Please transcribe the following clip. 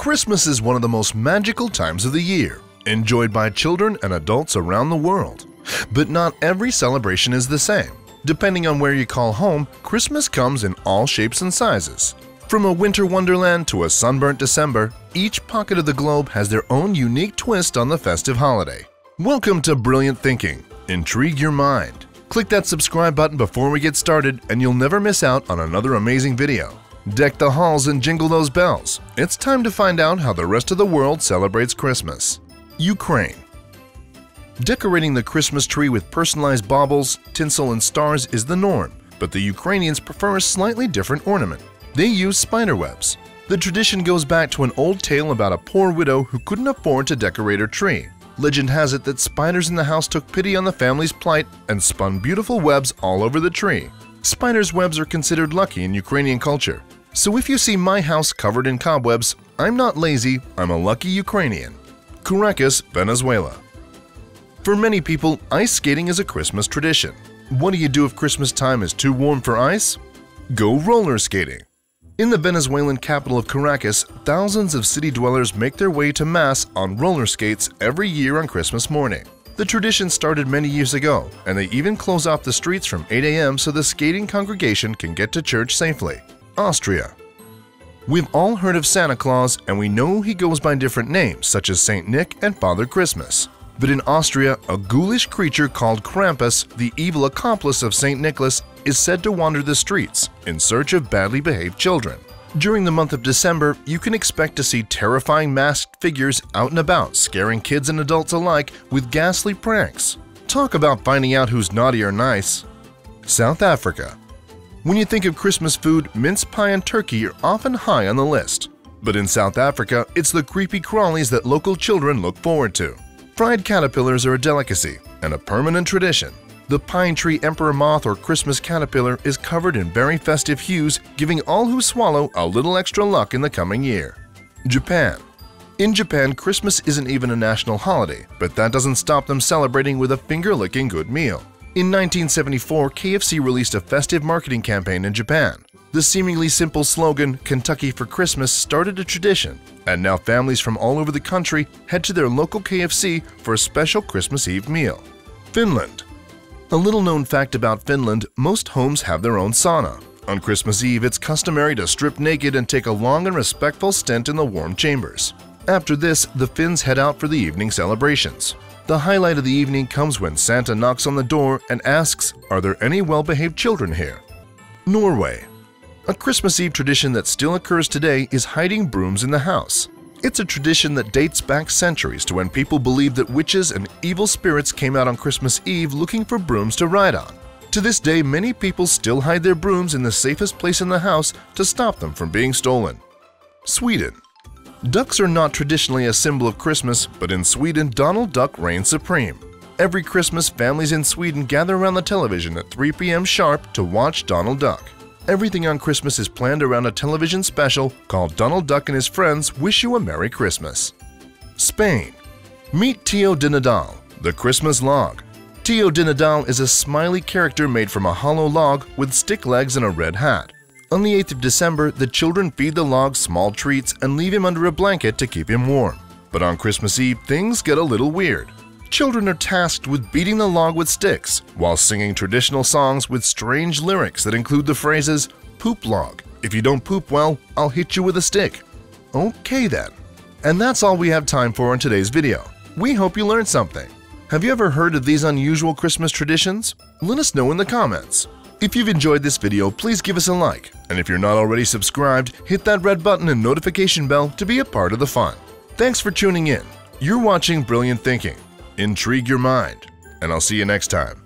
Christmas is one of the most magical times of the year, enjoyed by children and adults around the world. But not every celebration is the same. Depending on where you call home, Christmas comes in all shapes and sizes. From a winter wonderland to a sunburnt December, each pocket of the globe has their own unique twist on the festive holiday. Welcome to Brilliant Thinking. Intrigue your mind. Click that subscribe button before we get started and you'll never miss out on another amazing video. Deck the halls and jingle those bells. It's time to find out how the rest of the world celebrates Christmas. Ukraine. Decorating the Christmas tree with personalized baubles, tinsel, and stars is the norm, but the Ukrainians prefer a slightly different ornament. They use spider webs. The tradition goes back to an old tale about a poor widow who couldn't afford to decorate her tree. Legend has it that spiders in the house took pity on the family's plight and spun beautiful webs all over the tree. Spiders' webs are considered lucky in Ukrainian culture. So if you see my house covered in cobwebs, I'm not lazy, I'm a lucky Ukrainian. Caracas, Venezuela. For many people, ice skating is a Christmas tradition. What do you do if Christmas time is too warm for ice? Go roller skating. In the Venezuelan capital of Caracas, thousands of city dwellers make their way to Mass on roller skates every year on Christmas morning. The tradition started many years ago, and they even close off the streets from 8 a.m. so the skating congregation can get to church safely. Austria. We've all heard of Santa Claus, and we know he goes by different names such as St. Nick and Father Christmas. But in Austria, a ghoulish creature called Krampus, the evil accomplice of St. Nicholas, is said to wander the streets in search of badly behaved children. During the month of December, you can expect to see terrifying masked figures out and about, scaring kids and adults alike with ghastly pranks. Talk about finding out who's naughty or nice. South Africa. When you think of Christmas food, mince pie and turkey are often high on the list. But in South Africa, it's the creepy crawlies that local children look forward to. Fried caterpillars are a delicacy and a permanent tradition. The pine tree emperor moth or Christmas caterpillar is covered in very festive hues, giving all who swallow a little extra luck in the coming year. Japan. In Japan, Christmas isn't even a national holiday, but that doesn't stop them celebrating with a finger-licking good meal. In 1974, KFC released a festive marketing campaign in Japan. The seemingly simple slogan, Kentucky for Christmas, started a tradition, and now families from all over the country head to their local KFC for a special Christmas Eve meal. Finland. A little known fact about Finland, most homes have their own sauna. On Christmas Eve, it's customary to strip naked and take a long and respectful stint in the warm chambers. After this, the Finns head out for the evening celebrations. The highlight of the evening comes when Santa knocks on the door and asks, Are there any well behaved children here? Norway. A Christmas Eve tradition that still occurs today is hiding brooms in the house. It's a tradition that dates back centuries to when people believed that witches and evil spirits came out on Christmas Eve looking for brooms to ride on. To this day, many people still hide their brooms in the safest place in the house to stop them from being stolen. Sweden. Ducks are not traditionally a symbol of Christmas, but in Sweden, Donald Duck reigns supreme. Every Christmas, families in Sweden gather around the television at 3 p.m. sharp to watch Donald Duck. Everything on Christmas is planned around a television special called Donald Duck and His Friends Wish You a Merry Christmas. Spain. Meet Tio de Nadal, the Christmas log. Tio de Nadal is a smiley character made from a hollow log with stick legs and a red hat. On the 8th of December, the children feed the log small treats and leave him under a blanket to keep him warm. But on Christmas Eve, things get a little weird. Children are tasked with beating the log with sticks while singing traditional songs with strange lyrics that include the phrases, Poop log, if you don't poop well, I'll hit you with a stick. Okay then. And that's all we have time for in today's video. We hope you learned something. Have you ever heard of these unusual Christmas traditions? Let us know in the comments. If you've enjoyed this video, please give us a like, and if you're not already subscribed, hit that red button and notification bell to be a part of the fun. Thanks for tuning in. You're watching Brilliant Thinking intrigue your mind, and I'll see you next time.